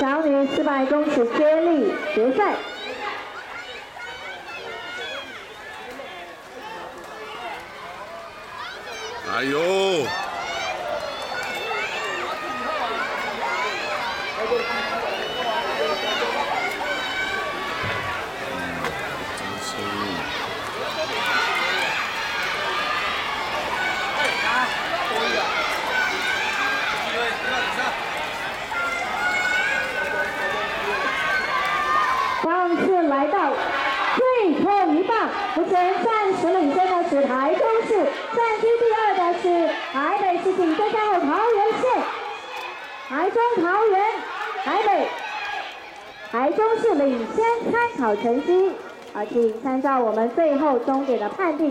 小女四百公尺接力决赛。哎呦！目前暂时领先的是台中市，占据第二的是台北市，紧追在后桃园县，台中、桃园、台北、台中市领先参考成绩，啊，请参照我们最后终点的判定。